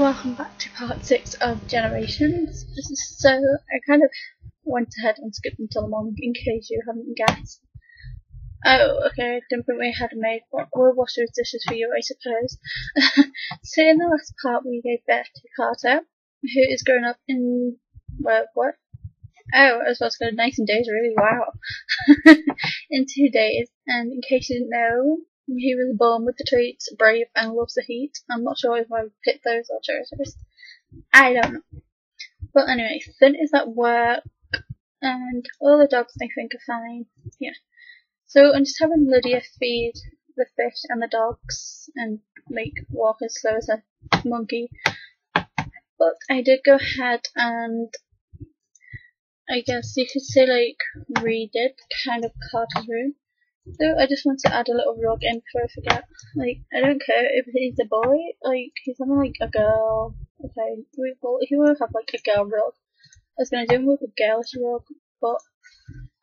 welcome back to part 6 of Generations. So, I kind of went ahead and skipped until the morning in case you haven't guessed. Oh, okay, didn't think we had a maid, but we'll wash those dishes for you, I suppose. so, in the last part, we gave birth to Carter, who is growing up in. Well, what? Oh, I was about to go nice and days, really, wow. in two days, and in case you didn't know, he was born with the traits brave and loves the heat. I'm not sure if I would pick those or chose those. I don't know. But anyway, Finn is at work and all the dogs I think are fine. Yeah. So I'm just having Lydia feed the fish and the dogs and make walk as slow as a monkey. But I did go ahead and I guess you could say like redid kind of Carter's room. So I just want to add a little rug in before I forget. Like, I don't care if he's a boy, like, he's having like a girl. Okay, we will, he will have like a girl rug. I was gonna do him with a girlish rug, but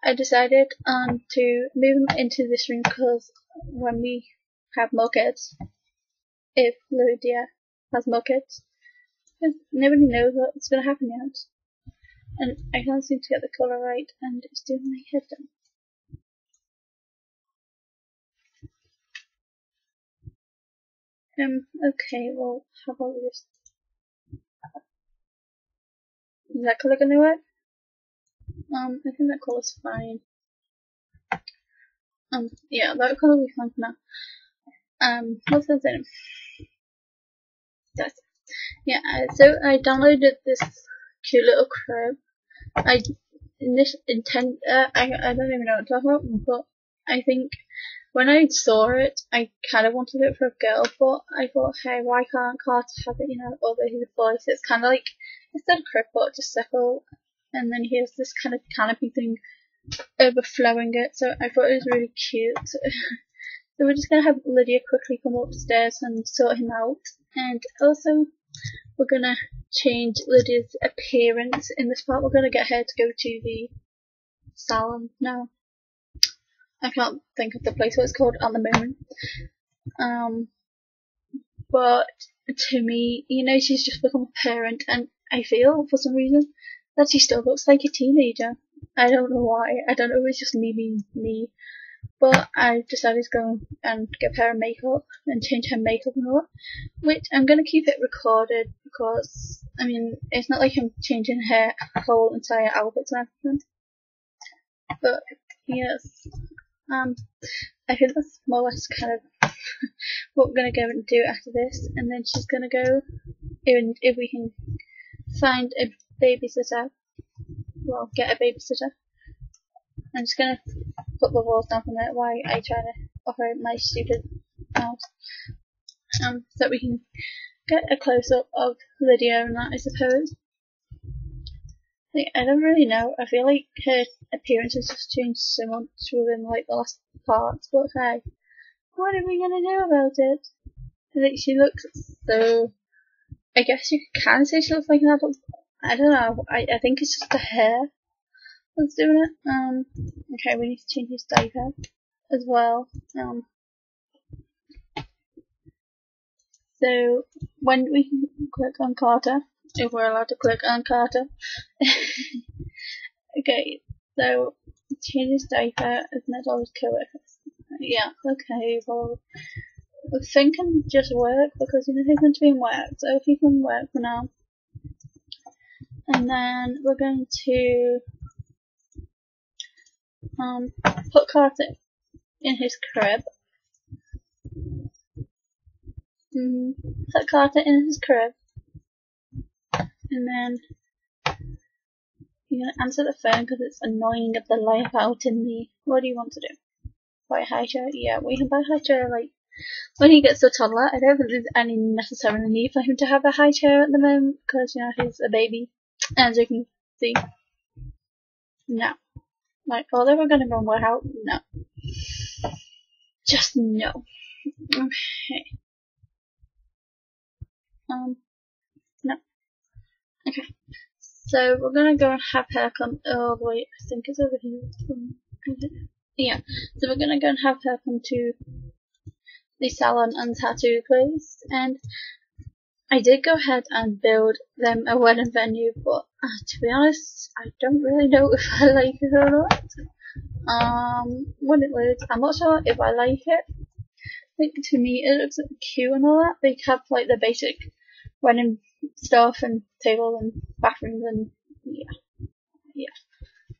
I decided um to move him into this room because when we have more kids, if Lydia has more kids, nobody knows what's gonna happen yet. And I can't seem to get the colour right, and it's doing my head in. Um, okay, well, how about we just... Is that colour gonna work? Um, I think that colour's fine. Um, yeah, that colour will be fine for now. Um, what's that saying? That's Yeah, so I downloaded this cute little crib. I intend, uh, I, I don't even know what to talk about, but I think when I saw it, I kind of wanted it for a girl, but I thought, hey, why can't Carter have it, you know, over his voice? It's kind of like, instead of but just circle, and then he has this kind of canopy thing overflowing it, so I thought it was really cute. so we're just going to have Lydia quickly come upstairs and sort him out, and also we're going to change Lydia's appearance in this part. We're going to get her to go to the salon now. I can't think of the place what it's called at the moment. Um, but to me, you know, she's just become a parent, and I feel for some reason that she still looks like a teenager. I don't know why. I don't know if it's just me being me. But I decided to go and get her makeup and change her makeup and all. Which I'm gonna keep it recorded because I mean it's not like I'm changing her whole entire outfit and everything. But yes, um, I think that's more or less kind of what we're gonna go and do after this, and then she's gonna go, even if we can find a babysitter, well, get a babysitter. I'm just gonna put the walls down from there while I try to offer my stupid house, um, so that we can get a close up of Lydia and that, I suppose. Like, I don't really know. I feel like her appearance has just changed so much within like the last parts. But hey, what are we gonna do about it? Like she looks so. I guess you can say she looks like an adult. I don't know. I I think it's just the hair that's doing it. Um. Okay, we need to change his diaper as well. Um. So when we click on Carter, if we're allowed to click on Carter. okay, so change his diaper is not always correct. Yeah, okay, well, think can just work because you know he's meant to be in work, so he can work for now. And then we're going to um, put Carter in his crib. Mm, put Carter in his crib and then you're gonna answer the phone because it's annoying of the life out in me. What do you want to do? Buy a high chair? Yeah, we can buy a high chair like when he gets a toddler. I don't think there's any necessarily need for him to have a high chair at the moment because you know he's a baby, as you can see. No, like although we're gonna go and out, no, just no. Okay. Um. Okay. So we're gonna go and have her come. Oh wait, I think it's over here. Yeah. So we're gonna go and have her come to the salon and tattoo place, and I did go ahead and build them a wedding venue, but uh, to be honest, I don't really know if I like it or not. Um, when it loads, I'm not sure if I like it. I think to me it looks cute and all that. They have like the basic wedding stuff and table and bathrooms and yeah, yeah,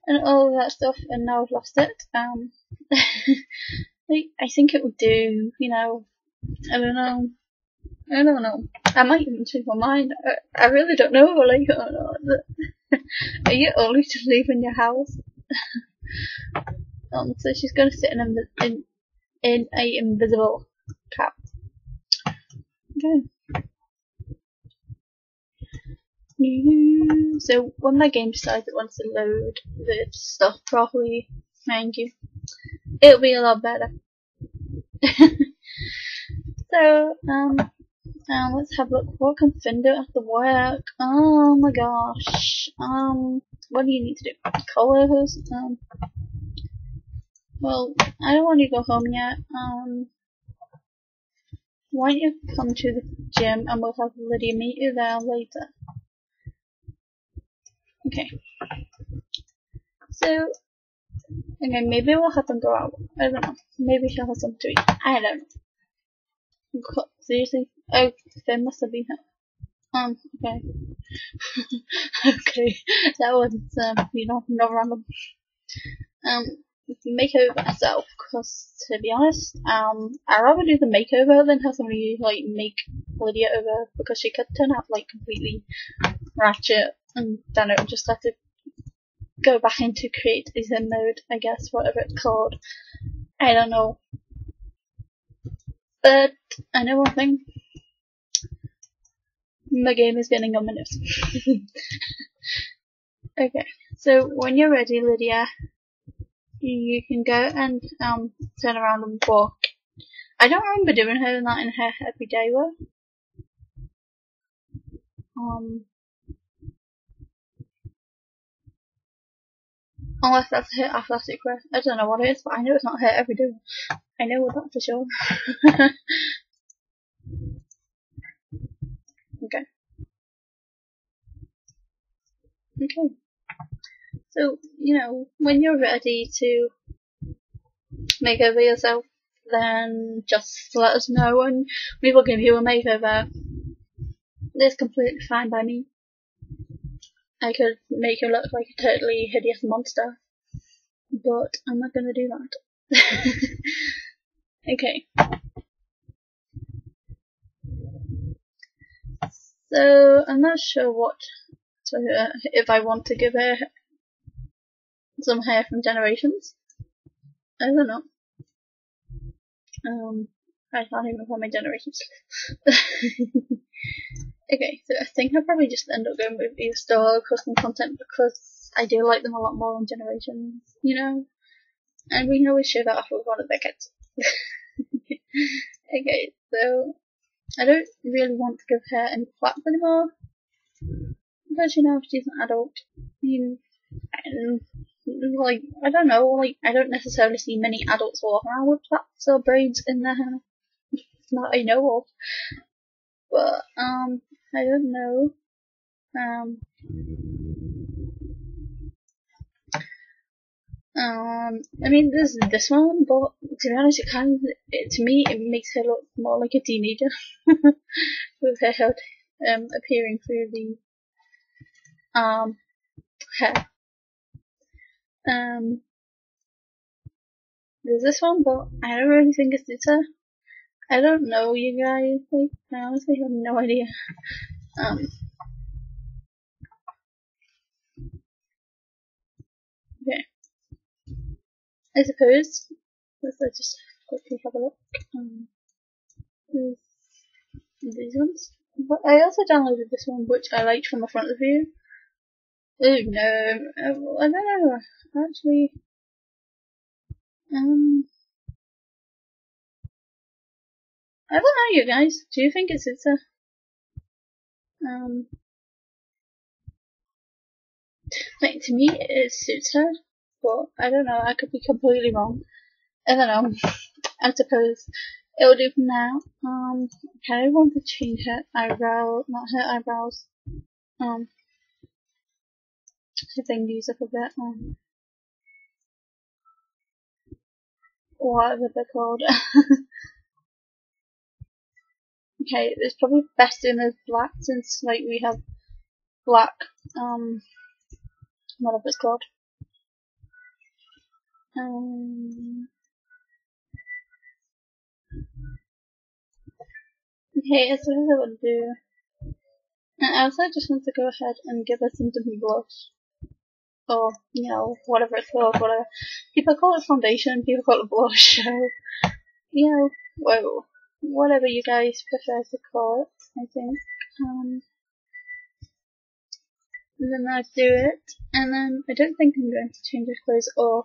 and all of that stuff. And now I've lost it. Um, I think it would do. You know, I don't know. I don't know. I might even change my mind. I, I really don't know like or not. Are you only just leaving your house? um, so she's to sit in, in, in a invisible cap. Okay. So when my game decides it wants to load the stuff properly, mind you, it'll be a lot better. so, um, um, let's have a look. What can Finn do after work? Oh my gosh. Um, what do you need to do? Colors? Um, well, I don't want to go home yet. Um, why don't you come to the gym and we'll have Lydia meet you there later. Okay. So, okay, maybe we'll have them go out. I don't know. Maybe she'll have something to. I don't know. Seriously? Oh, there must have been her. Um, okay. okay. That was, um, you know, not random. Um, makeover myself, because to be honest, um, I'd rather do the makeover than have somebody, like, make Lydia over, because she could turn out, like, completely ratchet, and then it would just have to go back into create zen mode, I guess, whatever it's called. I don't know. But, I know one thing, my game is getting on my nerves. okay, so when you're ready, Lydia, you can go and um turn around and walk. I don't remember doing her that in her everyday work. Um, unless that's her athletic wear. I don't know what it is, but I know it's not her everyday. I know that for sure. Okay. Okay. So, you know, when you're ready to make over yourself, then just let us know and we will give you a makeover. It's completely fine by me. I could make you look like a totally hideous monster, but I'm not gonna do that. okay. So I'm not sure what to her, if I want to give her some hair from Generations. I don't know. Um, I can't even find my Generations. okay, so I think I'll probably just end up going with either store custom content because I do like them a lot more on Generations, you know? And we can always show that off with one of their kids. okay, so I don't really want to give her any flats anymore. Because, you know, she's an adult. I mean, like, I don't know, like, I don't necessarily see many adults walk around with plaits or braids in their hair. Not I know of. But, um, I don't know. Um, Um, I mean, there's this one, but to be honest, it kind of, it, to me, it makes her look more like a teenager with her head um, appearing through the um hair. Um, there's this one, but I don't really think it's her. I don't know, you guys. Like, I honestly have no idea. Um. Okay. I suppose. Let's just quickly have a look. Um, these ones. But I also downloaded this one, which I liked from the front view. Oh no, I don't know. Actually, um, I don't know, you guys. Do you think it's it's a um? Like to me, it suits her but I don't know, I could be completely wrong. I don't know. I suppose it'll do for now. Um, I kind of want to change her eyebrow, not her eyebrows. Um, I think these up a bit. Um, whatever they're called. okay, it's probably best in as black since like we have black. Um, whatever it's called. Um, okay, that's what I would do. And also I just want to go ahead and give us some blush. Or, you know, whatever it's called, whatever. People call it foundation, people call it blush, you know, well, whatever you guys prefer to call it, I think. Um, and then I do it, and then I don't think I'm going to change her clothes, or,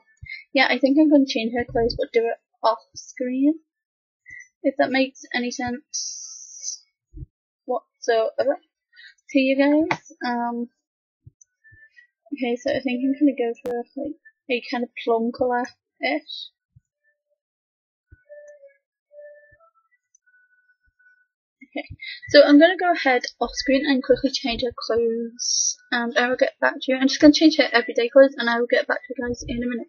yeah, I think I'm going to change her clothes, but do it off screen, if that makes any sense whatsoever to you guys. Um, okay, so I think I'm to go for like a kind of plum colour-ish. Okay, so I'm to go ahead off screen and quickly change her clothes and I will get back to you. I'm just to change her everyday clothes and I will get back to you guys in a minute.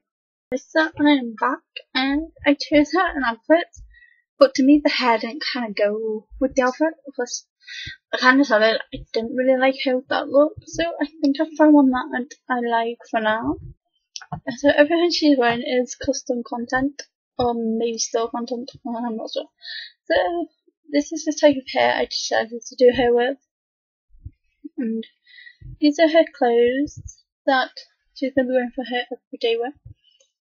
So I am back and I chose her an outfit but to me the hair didn't kind of go with the outfit I kind of decided I didn't really like how that looked so I think I found one that I like for now. So everything she's wearing is custom content or maybe still content, I'm not sure. So this is the type of hair I decided to do her with. And these are her clothes that she's going to be wearing for her everyday wear.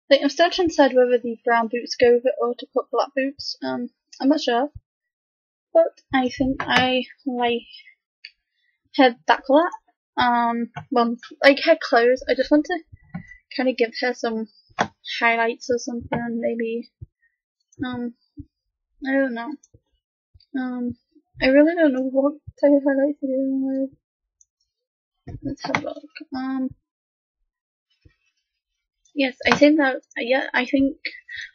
Like, I'm still trying to decide whether the brown boots go with it or to put black boots. Um, I'm not sure. But I think I like her colour. Um, well, like her clothes, I just want to kind of give her some highlights or something, maybe. Um, I don't know. Um, I really don't know what type of highlights to do. Let's have a look. Um, yes, I think that, yeah, I think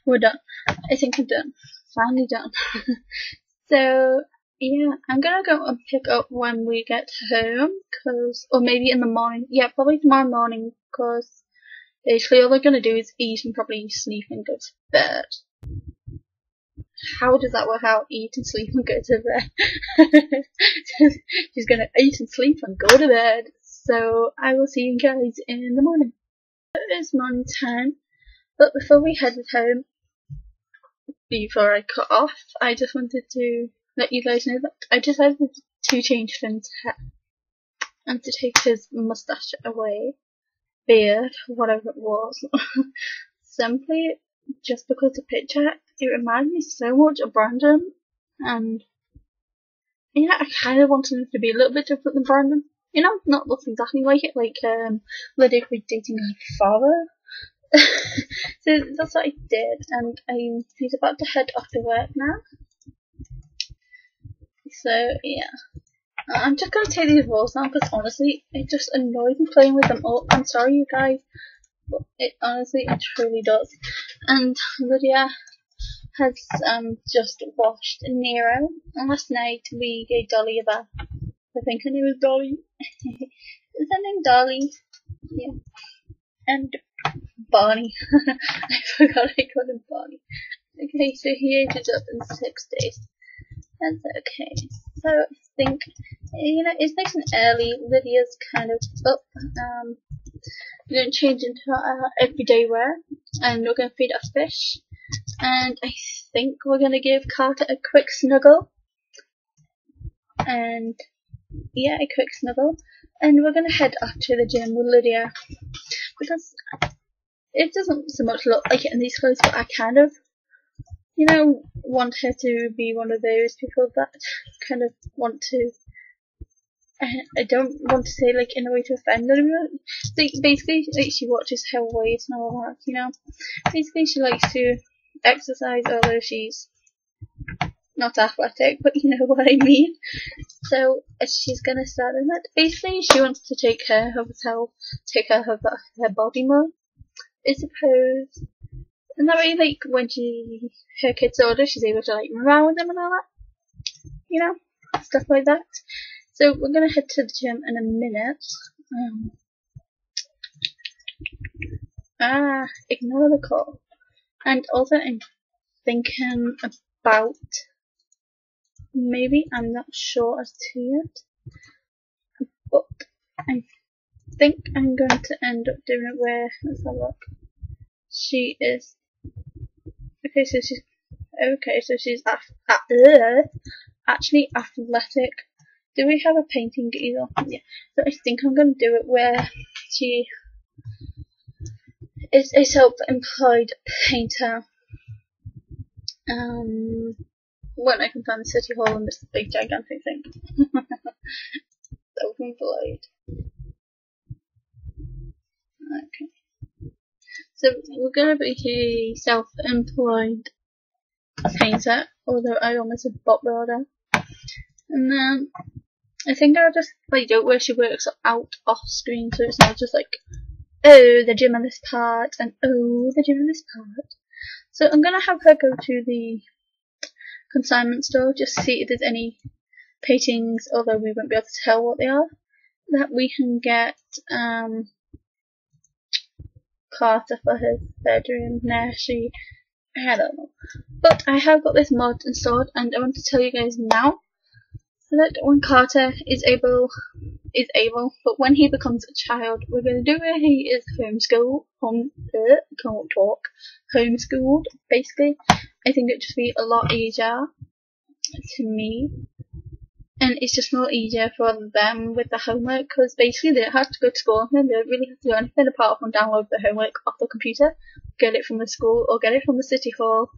we're done. I think I'm done. Finally done. so, yeah, I'm gonna go and pick up when we get home, cause, or maybe in the morning. Yeah, probably tomorrow morning, cause basically all they're gonna do is eat and probably sleep and go to bed how does that work out? Eat and sleep and go to bed. She's gonna eat and sleep and go to bed. So I will see you guys in the morning. It is morning time, but before we headed home, before I cut off, I just wanted to let you guys know that I decided to change Finn's hair and to take his mustache away, beard, whatever it was, simply just because the picture it reminded me so much of Brandon, and yeah, I kind of wanted him to be a little bit different than Brandon. You know, not look exactly like it, like um, Lydia was dating her father. So that's what I did, and um, he's about to head off to work now. So yeah, I'm just gonna take these balls now because honestly, it just annoys me playing with them all. I'm sorry, you guys. But it honestly, it truly does. And Lydia has um just washed Nero. And last night we gave Dolly a bath. I think her name is Dolly. is her name Dolly? Yeah. And Barney. I forgot I called him Barney. Okay, so he aged up in six days. That's okay. So I think you know it's nice and early. Lydia's kind of up. Um, we're going to change into our everyday wear, and we're going to feed our fish and I think we're gonna give Carter a quick snuggle. And yeah, a quick snuggle. And we're gonna head off to the gym with Lydia because it doesn't so much look like it in these clothes, but I kind of, you know, want her to be one of those people that kind of want to. I don't want to say like in a way to offend anyone. Basically, like she watches her weight and all that, you know. Basically, she likes to exercise, although she's not athletic, but you know what I mean. So she's gonna start in that. Basically, she wants to take care of herself, take care of her body more, I suppose. And that way, like, when she, her kids older, she's able to, like, run with them and all that. You know? Stuff like that. So, we're gonna head to the gym in a minute. Um, ah, ignore the call. And also, I'm thinking about maybe I'm not sure as to yet, but I think I'm going to end up doing it where let's have a look. She is okay, so she's okay, so she's af, uh, actually athletic. Do we have a painting either? Yeah. So I think I'm gonna do it where she is a self-employed painter. Um, when I can find the city hall and this big gigantic thing. self-employed. Okay. So we're gonna be a self-employed painter, although I am almost said bot builder. And then I think I'll just like do it where she works out off screen so it's not just like oh the gym on this part and oh the gym on this part. So I'm gonna have her go to the consignment store just to see if there's any paintings, although we won't be able to tell what they are, that we can get um Carter for his bedroom. Nursery. I don't know. But I have got this mod installed and I want to tell you guys now that when Carter is able is able, but when he becomes a child, we're gonna do where he is homeschooled, home uh, can't talk, homeschooled, basically. I think it'd just be a lot easier to me and it's just more easier for them with the homework because basically they don't have to go to school and they don't really have to do anything apart from download the homework off the computer, get it from the school or get it from the city hall.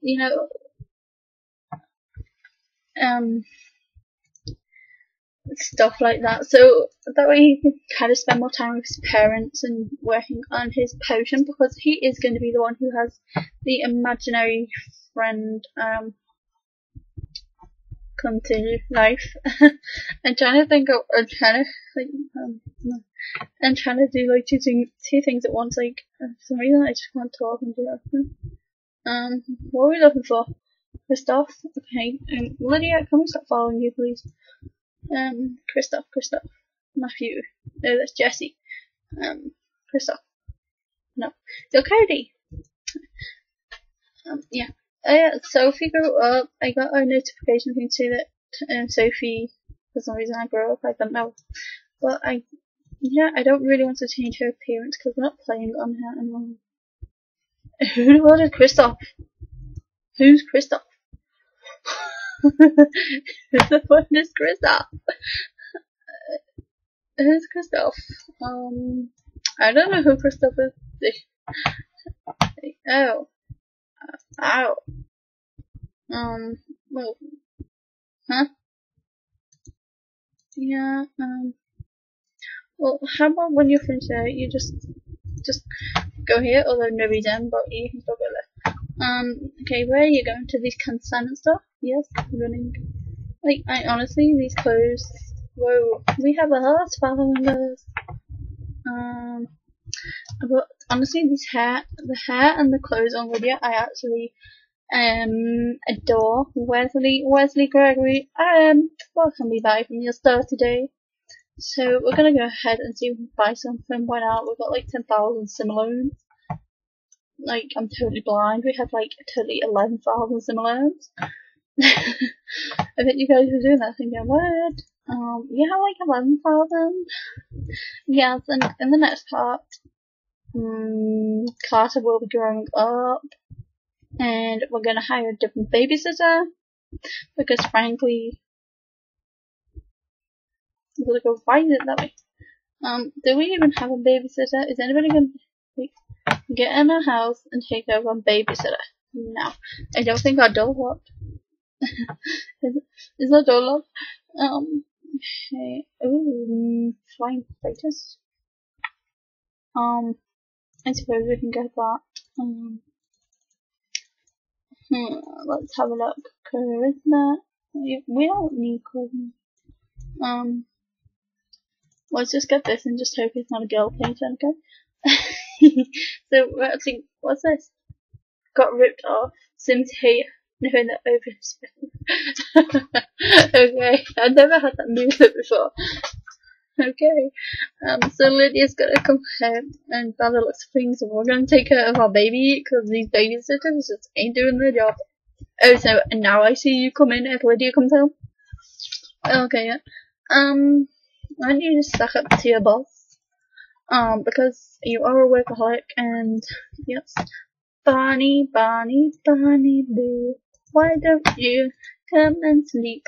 You know, um, stuff like that. So that way he can kind of spend more time with his parents and working on his potion because he is going to be the one who has the imaginary friend um to life. I'm trying to think of, I'm trying to, like, um, I'm trying to do, like, two, two things at once, like, for some reason I just can't talk and do that. Um, what are we looking for? Christoph? Okay, um, Lydia, can we stop following you, please? Um, Christoph, Christoph. Matthew. No, that's Jesse. Um, Christoph. No. You're Cody. Um, yeah. Uh, Sophie grew up. I got a notification thing too that um, Sophie, for some reason, I grew up. I don't know, but I, yeah, I don't really want to change her appearance because we're not playing on her anymore. Who ordered Kristoff? Who's Kristoff? Who the fuck is Kristoff? Who's Kristoff? Um, I don't know who Kristoff is. Oh. Ow. Um, well, huh? Yeah, um, well, how about when you finish there, you just, just go here, although nobody's in, but you can still go there. Um, okay, where are you going? To these consignment stuff? Yes, running. Like, I honestly, these clothes, whoa, we have a lot following us. Um, but honestly, this hair, the hair and the clothes on Lydia, I actually um adore. Wesley, Wesley Gregory, um, welcome me back from your store today. So we're gonna go ahead and see if we can buy something. Why not? We've got like 10,000 simoleons. Like, I'm totally blind. We have like totally 11,000 simoleons. I bet you guys are doing that thinking, what? Um, yeah, like 11,000. Yes, and in the next part, um, Carter will be growing up, and we're gonna hire a different babysitter, because frankly, I'm gonna go find it that way. Um, do we even have a babysitter? Is anybody gonna get in our house and take over a babysitter? No. I don't think our door locked. is, is our door locked? Um, okay. Ooh, flying spiders. Um, I suppose we can get that. Um, hmm, let's have a look. Charisma. We don't need charisma. Um, let's just get this and just hope it's not a girl painter, okay? so, actually, what's this? got ripped off. Sims hate knowing that overspin. okay, I've never had that movement before. Okay, um, so Lydia's gonna come home and Bella looks for things and we're gonna take care of our baby because these babysitters just ain't doing their job. Oh, so and now I see you come in if Lydia comes home. Okay, yeah. Um, why don't you just suck up to your boss? Um, because you are a workaholic and yes. Bonnie, Bonnie, Bonnie Boo, why don't you come and sleep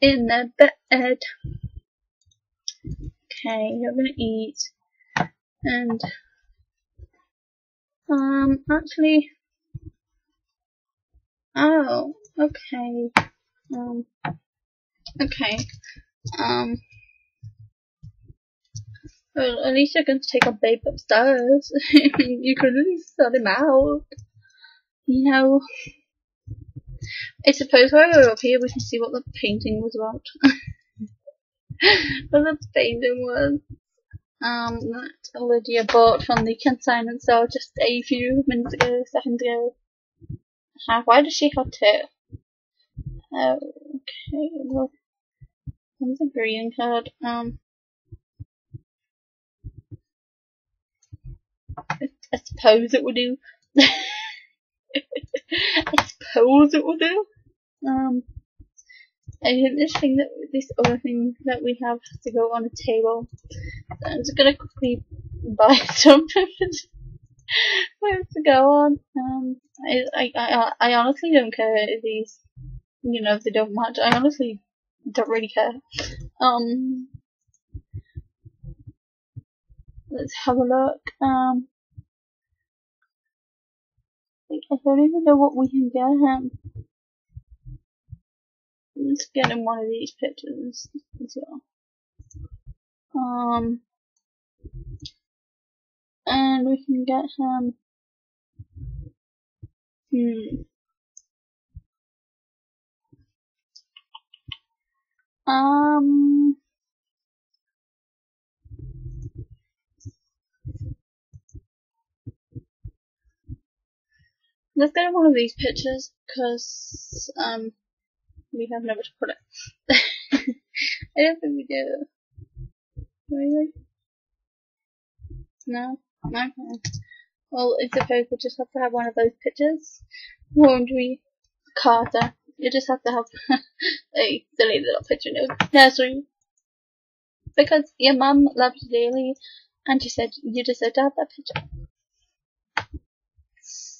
in the bed? Okay, you're gonna eat. And, um, actually, oh, okay, um, okay, um, well, at least you're going to take a babe upstairs. you could at least sort him out. You know, I suppose while we're up here we can see what the painting was about. what the painting was. Um, that Lydia bought from the consignment store just a few minutes ago, seconds ago. Uh, why does she have two? Oh, okay, well, one's a green card. Um, I suppose it would do. I suppose it will do. Um, I this thing that this other thing that we have has to go on a table. So I'm just gonna quickly buy some where to go on. Um, I, I, I, I honestly don't care if these, you know, if they don't match. I honestly don't really care. Um, let's have a look. Um, I don't even know what we can get him. Let's get him one of these pictures as well. Um, and we can get him. Hmm. Um. Let's get one of these pictures because um we have nowhere to put it. I don't think we do. Really? No? Okay. Well, I suppose we just have to have one of those pictures. Won't we? Carter. You just have to have a silly little picture in nursery. Because your mum loves you dearly and she said you deserve to have that picture.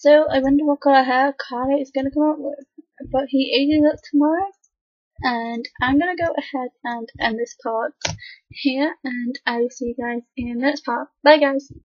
So I wonder what color hair Carter is gonna come up with. But he ages up tomorrow. And I'm gonna go ahead and end this part here and I will see you guys in the next part. Bye guys!